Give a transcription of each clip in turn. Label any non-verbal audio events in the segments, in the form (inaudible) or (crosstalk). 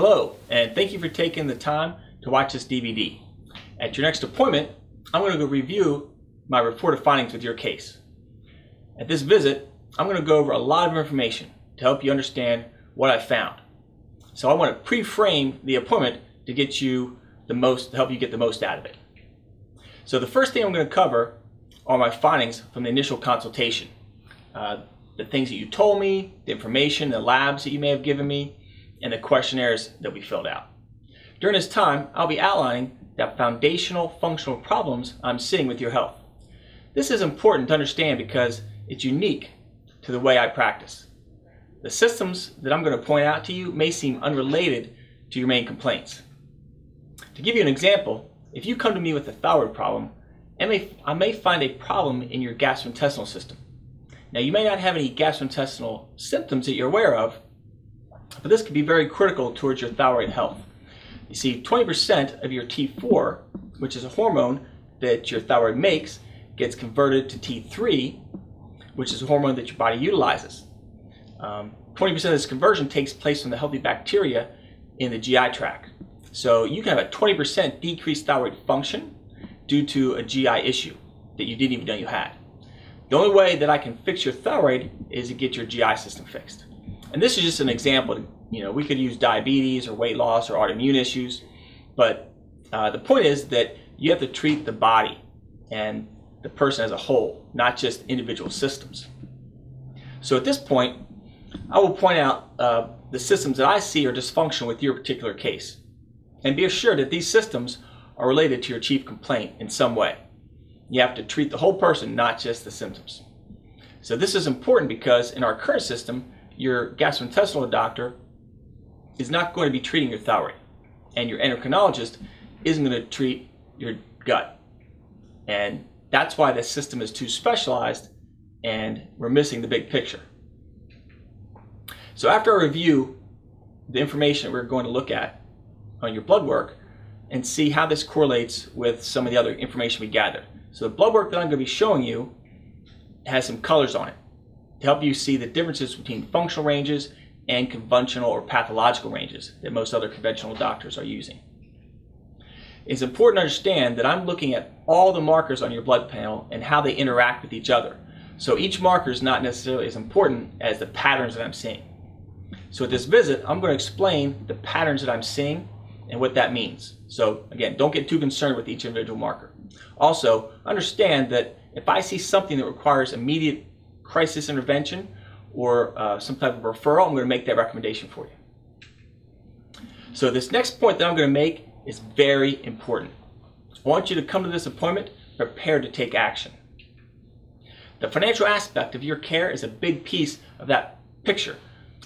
Hello, and thank you for taking the time to watch this DVD. At your next appointment, I'm going to go review my report of findings with your case. At this visit, I'm going to go over a lot of information to help you understand what I found. So I want to pre-frame the appointment to get you the most, to help you get the most out of it. So the first thing I'm going to cover are my findings from the initial consultation. Uh, the things that you told me, the information, the labs that you may have given me, and the questionnaires that we filled out. During this time, I'll be outlining the foundational functional problems I'm seeing with your health. This is important to understand because it's unique to the way I practice. The systems that I'm going to point out to you may seem unrelated to your main complaints. To give you an example, if you come to me with a thyroid problem, I may, I may find a problem in your gastrointestinal system. Now, you may not have any gastrointestinal symptoms that you're aware of, but this can be very critical towards your thyroid health. You see, 20% of your T4, which is a hormone that your thyroid makes, gets converted to T3, which is a hormone that your body utilizes. Um, 20% of this conversion takes place from the healthy bacteria in the GI tract. So you can have a 20% decreased thyroid function due to a GI issue that you didn't even know you had. The only way that I can fix your thyroid is to get your GI system fixed. And this is just an example. You know, we could use diabetes or weight loss or autoimmune issues, but uh, the point is that you have to treat the body and the person as a whole, not just individual systems. So at this point, I will point out uh, the systems that I see are dysfunctional with your particular case. And be assured that these systems are related to your chief complaint in some way. You have to treat the whole person, not just the symptoms. So this is important because in our current system, your gastrointestinal doctor is not going to be treating your thyroid, and your endocrinologist isn't going to treat your gut. And that's why the system is too specialized and we're missing the big picture. So after I review the information we're going to look at on your blood work and see how this correlates with some of the other information we gathered. So the blood work that I'm going to be showing you has some colors on it to help you see the differences between functional ranges and conventional or pathological ranges that most other conventional doctors are using. It's important to understand that I'm looking at all the markers on your blood panel and how they interact with each other. So each marker is not necessarily as important as the patterns that I'm seeing. So at this visit, I'm going to explain the patterns that I'm seeing and what that means. So again, don't get too concerned with each individual marker. Also, understand that if I see something that requires immediate crisis intervention or uh, some type of referral, I'm going to make that recommendation for you. So this next point that I'm going to make is very important. I want you to come to this appointment prepared to take action. The financial aspect of your care is a big piece of that picture.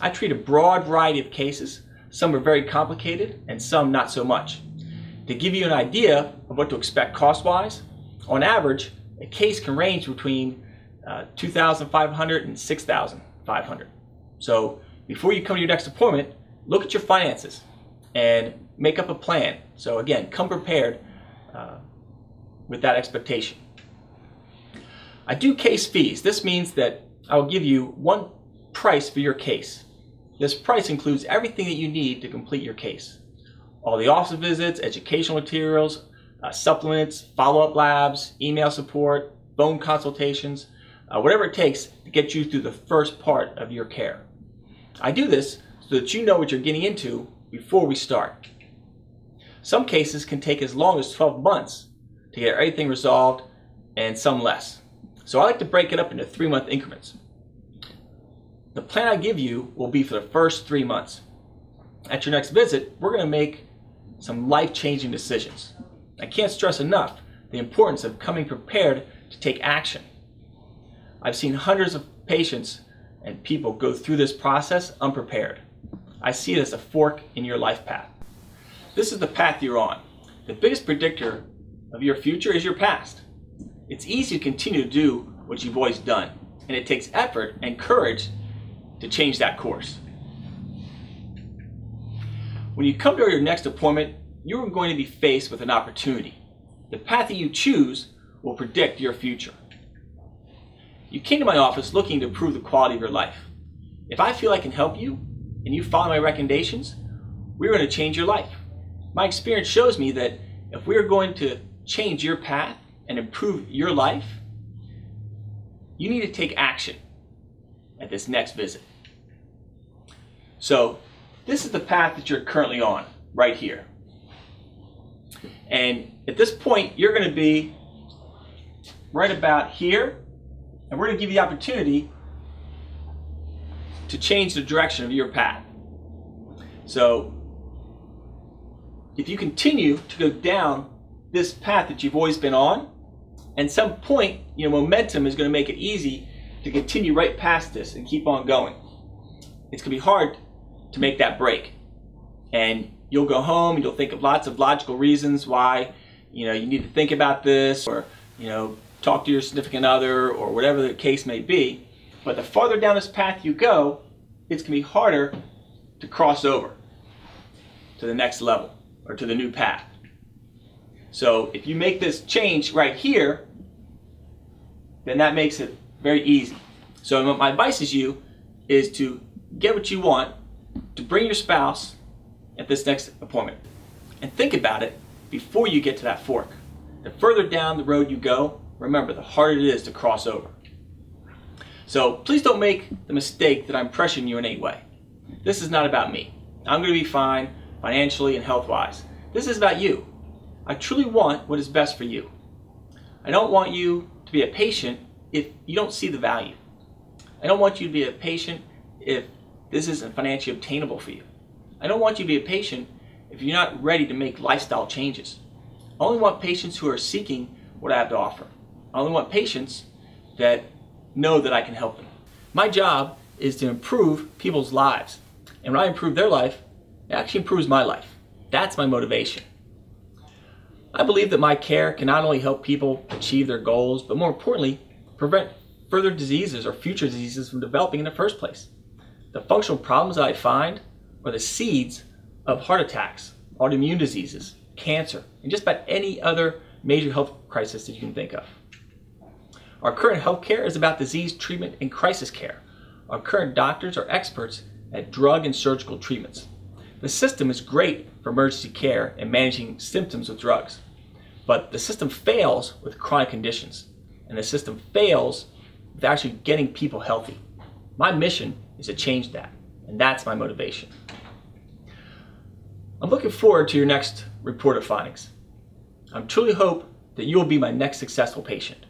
I treat a broad variety of cases. Some are very complicated and some not so much. To give you an idea of what to expect cost-wise, on average, a case can range between uh, 2,500 and 6,500. So before you come to your next appointment, look at your finances and make up a plan. So again, come prepared uh, with that expectation. I do case fees. This means that I will give you one price for your case. This price includes everything that you need to complete your case. All the office visits, educational materials, uh, supplements, follow-up labs, email support, phone consultations, uh, whatever it takes to get you through the first part of your care. I do this so that you know what you're getting into before we start. Some cases can take as long as 12 months to get everything resolved and some less. So I like to break it up into three month increments. The plan I give you will be for the first three months. At your next visit, we're going to make some life changing decisions. I can't stress enough the importance of coming prepared to take action. I've seen hundreds of patients and people go through this process unprepared. I see it as a fork in your life path. This is the path you're on. The biggest predictor of your future is your past. It's easy to continue to do what you've always done, and it takes effort and courage to change that course. When you come to your next appointment, you are going to be faced with an opportunity. The path that you choose will predict your future. You came to my office looking to improve the quality of your life. If I feel I can help you and you follow my recommendations, we're going to change your life. My experience shows me that if we're going to change your path and improve your life, you need to take action at this next visit. So, this is the path that you're currently on, right here. And at this point, you're going to be right about here, and we're going to give you the opportunity to change the direction of your path. So, if you continue to go down this path that you've always been on, and some point, you know, momentum is going to make it easy to continue right past this and keep on going. It's going to be hard to make that break. And you'll go home and you'll think of lots of logical reasons why, you know, you need to think about this or, you know, talk to your significant other or whatever the case may be. But the farther down this path you go, it's going to be harder to cross over to the next level or to the new path. So if you make this change right here, then that makes it very easy. So my advice to you is to get what you want, to bring your spouse at this next appointment. And think about it before you get to that fork. The further down the road you go, remember, the harder it is to cross over. So please don't make the mistake that I'm pressuring you in any way. This is not about me. I'm going to be fine financially and health-wise. This is about you. I truly want what is best for you. I don't want you to be a patient if you don't see the value. I don't want you to be a patient if this isn't financially obtainable for you. I don't want you to be a patient if you're not ready to make lifestyle changes. I only want patients who are seeking what I have to offer. I only want patients that know that I can help them. My job is to improve people's lives. And when I improve their life, it actually improves my life. That's my motivation. I believe that my care can not only help people achieve their goals, but more importantly, prevent further diseases or future diseases from developing in the first place. The functional problems that I find are the seeds of heart attacks, autoimmune diseases, cancer, and just about any other major health crisis that you can think of. Our current healthcare is about disease treatment and crisis care. Our current doctors are experts at drug and surgical treatments. The system is great for emergency care and managing symptoms with drugs. But the system fails with chronic conditions. And the system fails with actually getting people healthy. My mission is to change that. And that's my motivation. I'm looking forward to your next report of findings. I truly hope that you will be my next successful patient.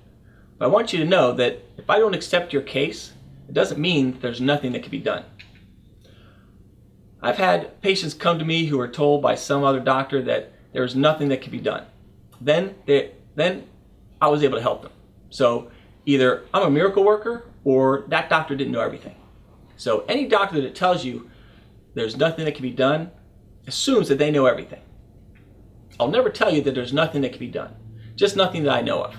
But I want you to know that if I don't accept your case, it doesn't mean there's nothing that can be done. I've had patients come to me who are told by some other doctor that there's nothing that can be done. Then, they, then I was able to help them. So either I'm a miracle worker or that doctor didn't know everything. So any doctor that tells you there's nothing that can be done assumes that they know everything. I'll never tell you that there's nothing that can be done, just nothing that I know of.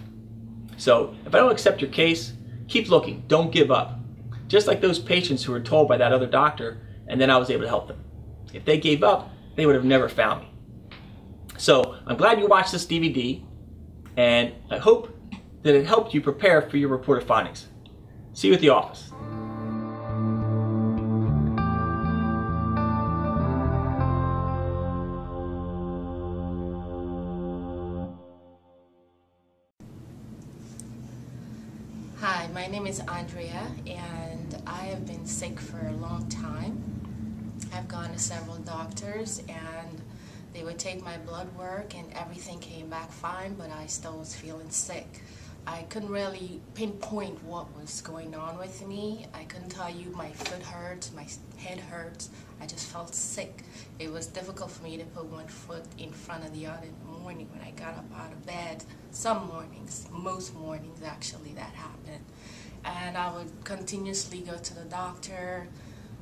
So if I don't accept your case, keep looking, don't give up. Just like those patients who were told by that other doctor and then I was able to help them. If they gave up, they would have never found me. So I'm glad you watched this DVD, and I hope that it helped you prepare for your report of findings. See you at the office. Andrea, and I have been sick for a long time. I've gone to several doctors and they would take my blood work and everything came back fine, but I still was feeling sick. I couldn't really pinpoint what was going on with me. I couldn't tell you my foot hurts, my head hurts. I just felt sick. It was difficult for me to put one foot in front of the other in the morning when I got up out of bed. Some mornings, most mornings actually that happened. And I would continuously go to the doctor,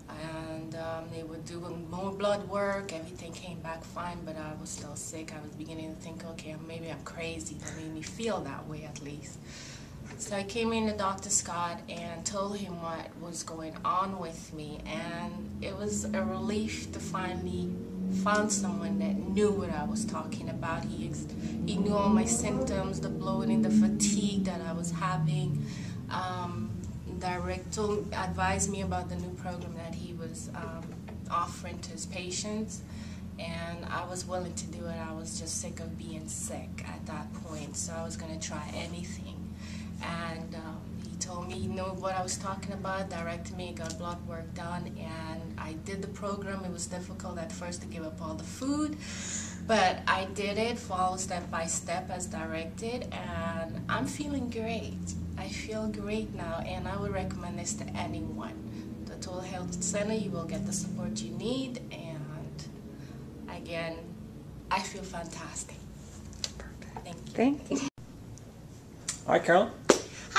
and um, they would do more blood work. Everything came back fine, but I was still sick. I was beginning to think, okay, maybe I'm crazy. That made me feel that way at least. So I came in to Dr. Scott and told him what was going on with me, and it was a relief to finally find someone that knew what I was talking about. He, he knew all my symptoms, the bloating, the fatigue that I was having. Um, direct told, advised me about the new program that he was um, offering to his patients. and I was willing to do it. I was just sick of being sick at that point, so I was going to try anything. And um, he told me he knew what I was talking about, directed me, got blood work done, and I did the program. It was difficult at first to give up all the food, but I did it, follow step by step as directed, and I'm feeling great. I feel great now, and I would recommend this to anyone. The Total Health Center, you will get the support you need, and again, I feel fantastic. Thank you. Thank you. Hi, Carolyn.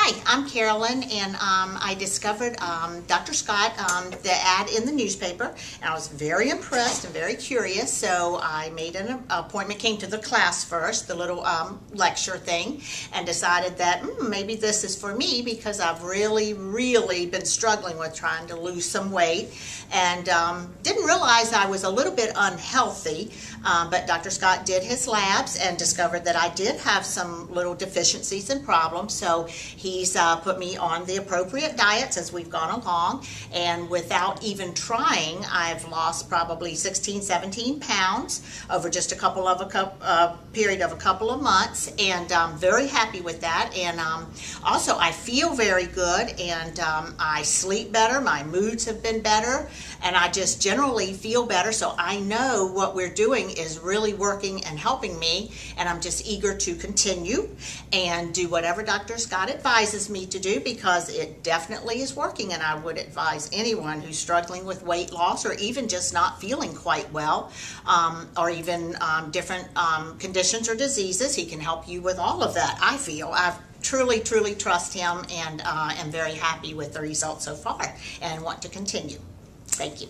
Hi, I'm Carolyn, and um, I discovered um, Dr. Scott, um, the ad in the newspaper, and I was very impressed and very curious. So I made an appointment, came to the class first, the little um, lecture thing, and decided that mm, maybe this is for me because I've really, really been struggling with trying to lose some weight, and um, didn't realize I was a little bit unhealthy. Um, but Dr. Scott did his labs and discovered that I did have some little deficiencies and problems. So he's uh, put me on the appropriate diets as we've gone along. And without even trying, I've lost probably 16, 17 pounds over just a couple of a cup, uh, period of a couple of months. And I'm very happy with that. And um, also, I feel very good and um, I sleep better. My moods have been better. And I just generally feel better. So I know what we're doing is really working and helping me. And I'm just eager to continue and do whatever Dr. Scott advises me to do because it definitely is working. And I would advise anyone who's struggling with weight loss or even just not feeling quite well um, or even um, different um, conditions or diseases, he can help you with all of that. I feel I've truly, truly trust him and uh, am very happy with the results so far and want to continue. Thank you.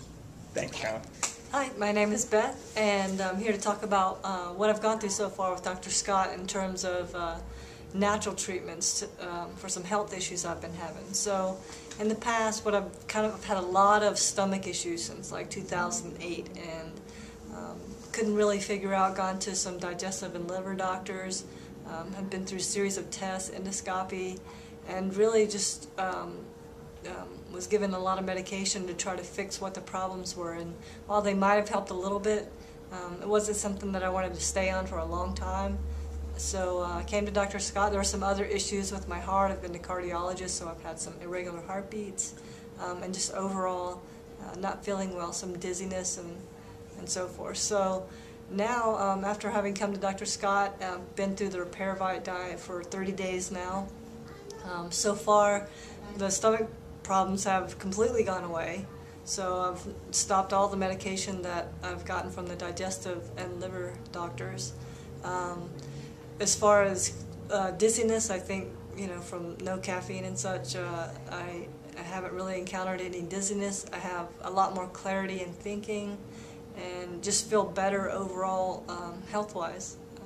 Thanks, Carolyn. Hi, my name is Beth, and I'm here to talk about uh, what I've gone through so far with Dr. Scott in terms of uh, natural treatments to, um, for some health issues I've been having. So, in the past, what I've kind of had a lot of stomach issues since like 2008, and um, couldn't really figure out. Gone to some digestive and liver doctors, um, have been through a series of tests, endoscopy, and really just um, um, was given a lot of medication to try to fix what the problems were. And while they might have helped a little bit, um, it wasn't something that I wanted to stay on for a long time. So uh, I came to Dr. Scott. There were some other issues with my heart. I've been to cardiologist, so I've had some irregular heartbeats, um, and just overall uh, not feeling well, some dizziness and and so forth. So now, um, after having come to Dr. Scott, I've uh, been through the RepairVite diet for 30 days now. Um, so far, the stomach problems have completely gone away. So I've stopped all the medication that I've gotten from the digestive and liver doctors. Um, as far as uh, dizziness, I think you know from no caffeine and such, uh, I, I haven't really encountered any dizziness. I have a lot more clarity in thinking, and just feel better overall um, health-wise uh,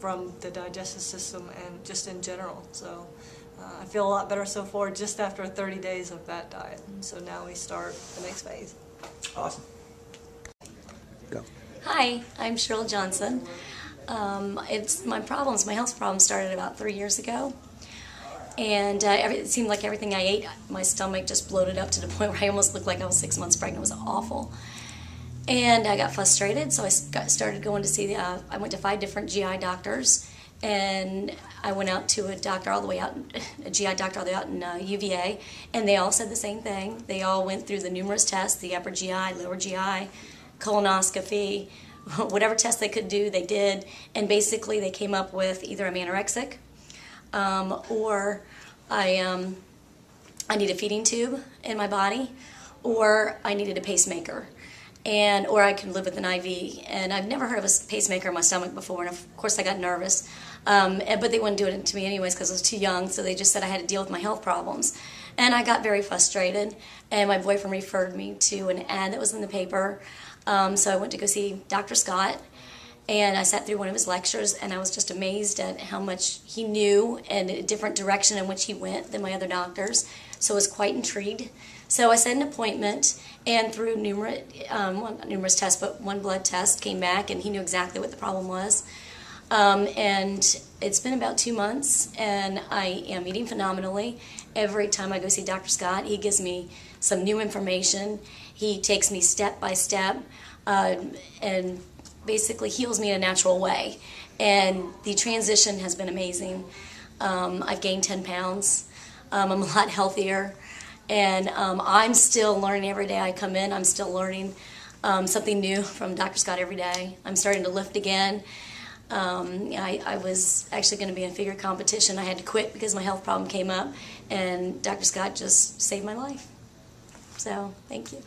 from the digestive system and just in general. So. Uh, I feel a lot better so far just after 30 days of that diet. And so now we start the next phase. Awesome. Go. Hi, I'm Cheryl Johnson. Um, it's my problems, my health problems started about three years ago. And uh, every, it seemed like everything I ate, my stomach just bloated up to the (laughs) point where I almost looked like I was six months pregnant. It was awful. And I got frustrated, so I got, started going to see, the, uh, I went to five different GI doctors and I went out to a doctor all the way out, a GI doctor all the way out in uh, UVA, and they all said the same thing. They all went through the numerous tests, the upper GI, lower GI, colonoscopy, (laughs) whatever test they could do, they did, and basically they came up with either I'm anorexic, um, or I, um, I need a feeding tube in my body, or I needed a pacemaker and or I could live with an IV. And I've never heard of a pacemaker in my stomach before, and of course I got nervous. Um, but they wouldn't do it to me anyways because I was too young, so they just said I had to deal with my health problems. And I got very frustrated, and my boyfriend referred me to an ad that was in the paper. Um, so I went to go see Dr. Scott, and I sat through one of his lectures, and I was just amazed at how much he knew and a different direction in which he went than my other doctors. So I was quite intrigued. So I set an appointment, and through numerous, um, numerous tests, but one blood test came back, and he knew exactly what the problem was. Um, and it's been about two months, and I am eating phenomenally. Every time I go see Dr. Scott, he gives me some new information. He takes me step by step uh, and basically heals me in a natural way. And the transition has been amazing. Um, I've gained 10 pounds. Um, I'm a lot healthier. And um, I'm still learning every day I come in. I'm still learning um, something new from Dr. Scott every day. I'm starting to lift again. Um, I, I was actually going to be in a figure competition. I had to quit because my health problem came up, and Dr. Scott just saved my life. So, thank you.